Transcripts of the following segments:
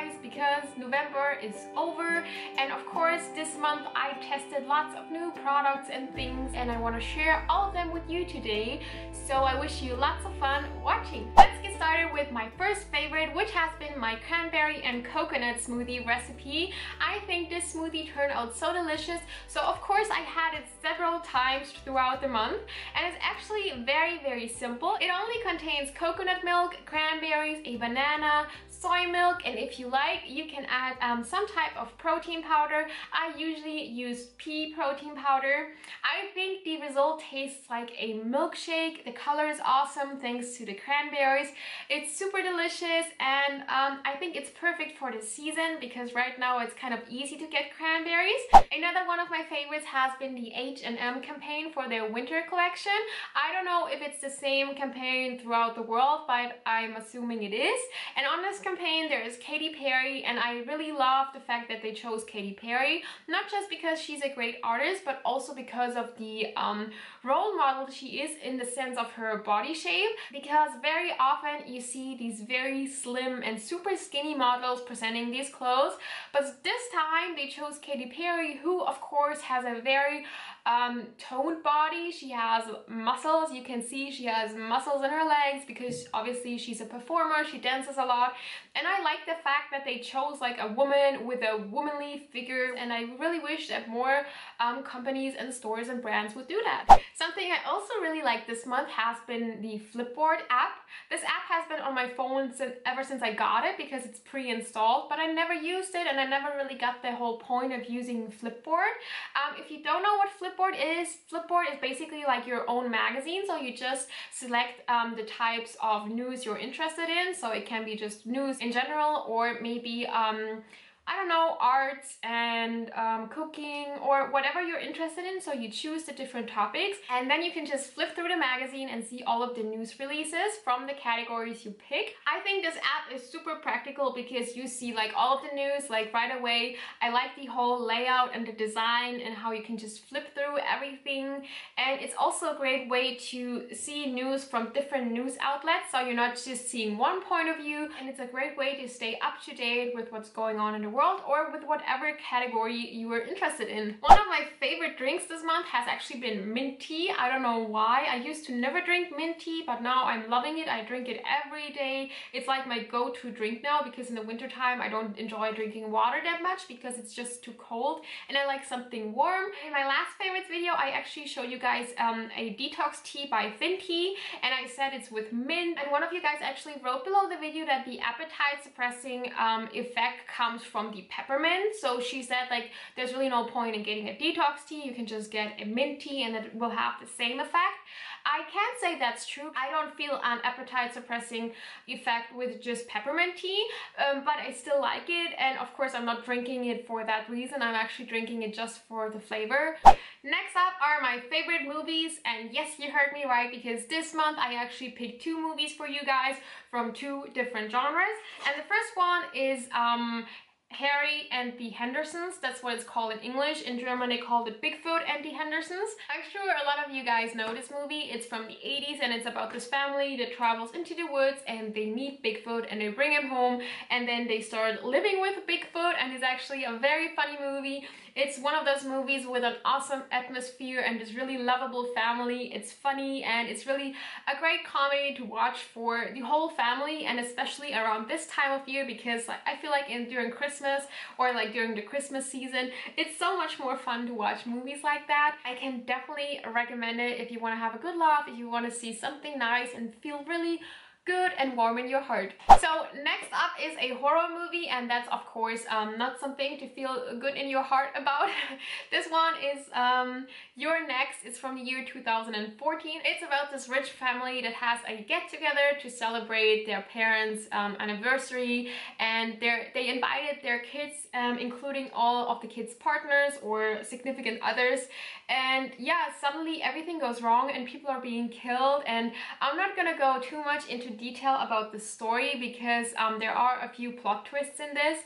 guys because November is over and of course this month I tested lots of new products and things and I want to share all of them with you today. So I wish you lots of fun watching. Let's get started with my first favorite which has been my cranberry and coconut smoothie recipe. I think this smoothie turned out so delicious so of course I had it several times throughout the month and it's actually very very simple. It only contains coconut milk, cranberries, a banana, soy milk and if you like you can add um, some type of protein powder. I usually use pea protein powder. I think the result tastes like a milkshake. The color is awesome thanks to the cranberries. It's super delicious and um, I think it's perfect for the season because right now it's kind of easy to get cranberries. Another one of my favorites has been the H&M campaign for their winter collection. I don't know if it's the same campaign throughout the world but I'm assuming it is. And on this campaign there is Katy Perry and I really love the fact that they chose Katy Perry not just because she's a great artist but also because of the um, role model she is in the sense of her body shape. Because very often you see these very slim and super skinny models presenting these clothes but this time they chose Katy Perry who of course has a very um, toned body. She has muscles. You can see she has muscles in her legs because obviously she's a performer. She dances a lot. And I like the fact that they chose like a woman with a womanly figure. And I really wish that more um, companies and stores and brands would do that. Something I also really like this month has been the Flipboard app. This app has been on my phone since, ever since I got it because it's pre-installed, but I never used it and I never really got the whole point of using Flipboard. Um, if you don't know what Flipboard Flipboard is, Flipboard is basically like your own magazine. So you just select um, the types of news you're interested in. So it can be just news in general or maybe um, I don't know, arts and um, cooking or whatever you're interested in. So you choose the different topics and then you can just flip through the magazine and see all of the news releases from the categories you pick. I think this app is super practical because you see like all of the news like right away. I like the whole layout and the design and how you can just flip through everything. And it's also a great way to see news from different news outlets. So you're not just seeing one point of view and it's a great way to stay up to date with what's going on in the world world or with whatever category you are interested in. One of my favorite drinks this month has actually been mint tea. I don't know why. I used to never drink mint tea, but now I'm loving it. I drink it every day. It's like my go-to drink now because in the wintertime I don't enjoy drinking water that much because it's just too cold and I like something warm. In my last favorites video, I actually showed you guys um, a detox tea by Venti and I said it's with mint and one of you guys actually wrote below the video that the appetite suppressing um, effect comes from the peppermint. So she said like there's really no point in getting a detox tea. You can just get a mint tea and it will have the same effect. I can't say that's true. I don't feel an appetite suppressing effect with just peppermint tea, um, but I still like it. And of course, I'm not drinking it for that reason. I'm actually drinking it just for the flavor. Next up are my favorite movies. And yes, you heard me right because this month I actually picked two movies for you guys from two different genres. And the first one is um, Harry and the Hendersons. That's what it's called in English. In German, they call it Bigfoot and the Hendersons. I'm sure a lot of you guys know this movie. It's from the 80s and it's about this family that travels into the woods and they meet Bigfoot and they bring him home and then they start living with Bigfoot and it's actually a very funny movie. It's one of those movies with an awesome atmosphere and this really lovable family. It's funny and it's really a great comedy to watch for the whole family and especially around this time of year because I feel like in during Christmas or like during the Christmas season, it's so much more fun to watch movies like that. I can definitely recommend it if you want to have a good laugh, if you want to see something nice and feel really good and warm in your heart. So next up is a horror movie and that's of course um, not something to feel good in your heart about. this one is um, You're Next. It's from the year 2014. It's about this rich family that has a get-together to celebrate their parents' um, anniversary and they invited their kids, um, including all of the kids' partners or significant others. And yeah, suddenly everything goes wrong and people are being killed and I'm not gonna go too much into detail about the story because um, there are a few plot twists in this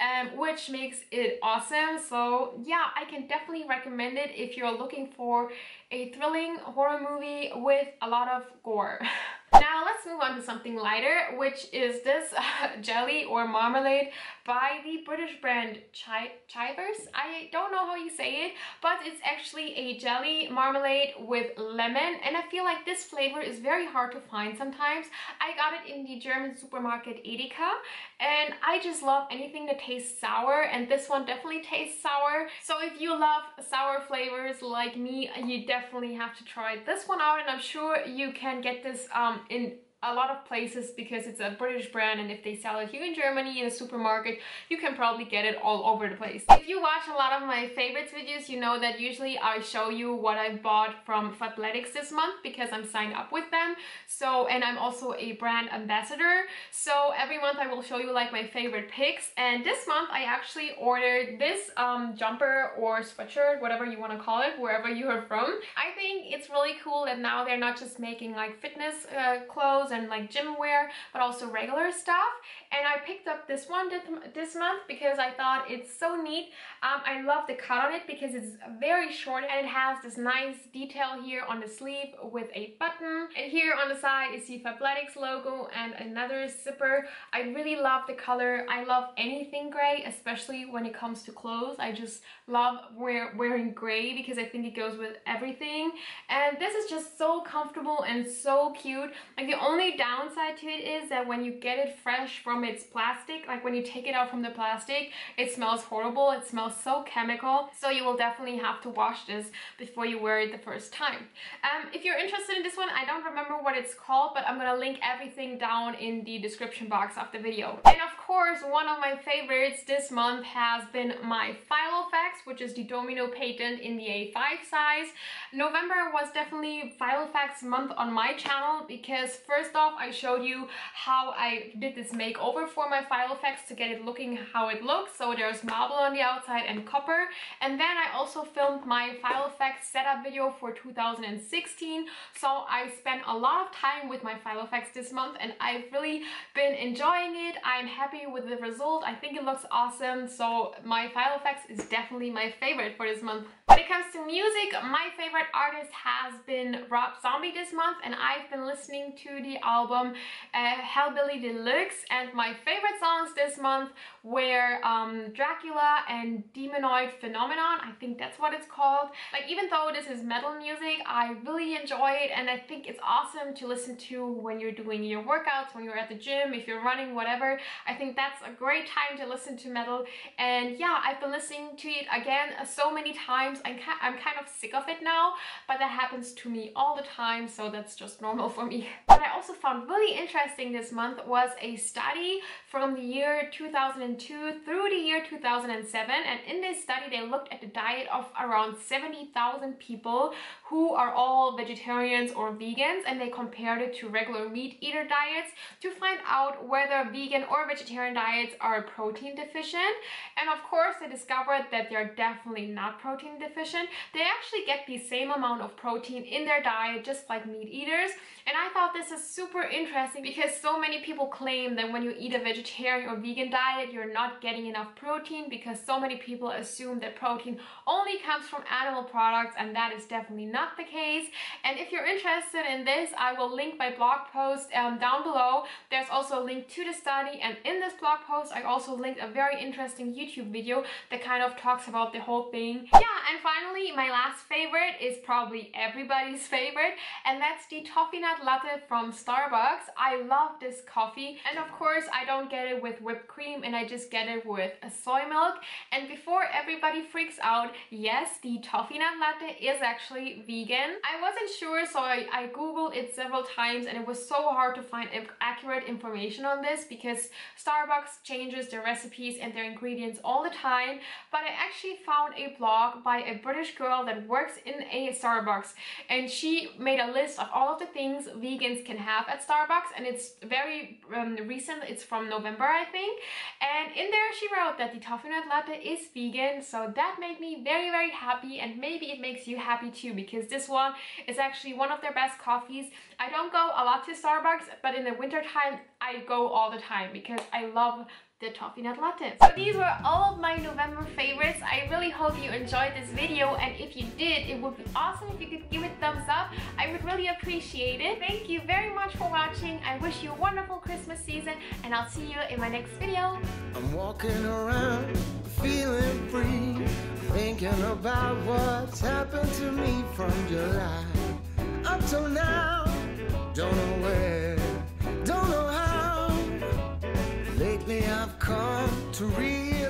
um, which makes it awesome so yeah I can definitely recommend it if you're looking for a thrilling horror movie with a lot of gore. Now let's move on to something lighter, which is this uh, jelly or marmalade by the British brand Chi Chivers. I don't know how you say it, but it's actually a jelly marmalade with lemon and I feel like this flavor is very hard to find sometimes. I got it in the German supermarket Edeka and I just love anything that tastes sour and this one definitely tastes sour. So if you love sour flavors like me, you definitely have to try this one out and I'm sure you can get this um, in a lot of places because it's a British brand and if they sell it here in Germany in a supermarket you can probably get it all over the place. If you watch a lot of my favorites videos you know that usually I show you what I bought from Fabletics this month because I'm signed up with them so and I'm also a brand ambassador so every month I will show you like my favorite picks and this month I actually ordered this um, jumper or sweatshirt whatever you want to call it wherever you are from. I think it's really cool that now they're not just making like fitness uh, clothes and like gym wear, but also regular stuff. And I picked up this one this month because I thought it's so neat. Um, I love the cut on it because it's very short and it has this nice detail here on the sleeve with a button. And here on the side is the Fabletics logo and another zipper. I really love the color. I love anything gray, especially when it comes to clothes. I just love wear, wearing gray because I think it goes with everything. And this is just so comfortable and so cute. Like the only downside to it is that when you get it fresh from its plastic, like when you take it out from the plastic, it smells horrible. It smells so chemical. So you will definitely have to wash this before you wear it the first time. Um, if you're interested in this one, I don't remember what it's called, but I'm gonna link everything down in the description box of the video. And of course, one of my favorites this month has been my Filofax, which is the Domino patent in the A5 size. November was definitely Filofax month on my channel because first off, I showed you how I did this makeover for my Filofax to get it looking how it looks. So there's marble on the outside and copper. And then I also filmed my Filofax setup video for 2016. So I spent a lot of time with my Filofax this month and I've really been enjoying it. I'm happy with the result. I think it looks awesome. So my Filofax is definitely my favorite for this month. When it comes to music, my favorite artist has been Rob Zombie this month and I've been listening to the album uh, Hellbilly Deluxe and my favorite songs this month were um, Dracula and Demonoid Phenomenon, I think that's what it's called. Like even though this is metal music, I really enjoy it and I think it's awesome to listen to when you're doing your workouts, when you're at the gym, if you're running, whatever. I think that's a great time to listen to metal and yeah, I've been listening to it again so many times I'm, I'm kind of sick of it now, but that happens to me all the time, so that's just normal for me. What I also found really interesting this month was a study from the year 2002 through the year 2007, and in this study they looked at the diet of around 70,000 people who are all vegetarians or vegans, and they compared it to regular meat eater diets to find out whether vegan or vegetarian diets are protein deficient. And of course, they discovered that they're definitely not protein deficient deficient, they actually get the same amount of protein in their diet just like meat eaters. And I thought this is super interesting because so many people claim that when you eat a vegetarian or vegan diet, you're not getting enough protein because so many people assume that protein only comes from animal products and that is definitely not the case. And if you're interested in this, I will link my blog post um, down below. There's also a link to the study and in this blog post, I also linked a very interesting YouTube video that kind of talks about the whole thing. Yeah, and finally, my last favorite is probably everybody's favorite and that's the toffee nut latte from Starbucks. I love this coffee and of course I don't get it with whipped cream and I just get it with a soy milk. And before everybody freaks out, yes, the toffee nut latte is actually vegan. I wasn't sure so I, I googled it several times and it was so hard to find accurate information on this because Starbucks changes their recipes and their ingredients all the time. But I actually found a blog by a British girl that works in a Starbucks. And she made a list of all of the things vegans can have at Starbucks. And it's very um, recent, it's from November I think. And in there she wrote that the toffee nut latte is vegan. So that made me very very happy. And maybe it makes you happy too because this one is actually one of their best coffees. I don't go a lot to Starbucks but in the winter time I go all the time because I love the toffee nut latte. So these were all of my November favorites. I really hope you enjoyed this video and if you did, it would be awesome if you could give it thumbs up. I would really appreciate it. Thank you very much for watching. I wish you a wonderful Christmas season and I'll see you in my next video. I'm walking around feeling free, thinking about what's happened to me from July up till now. Don't know where, come to read.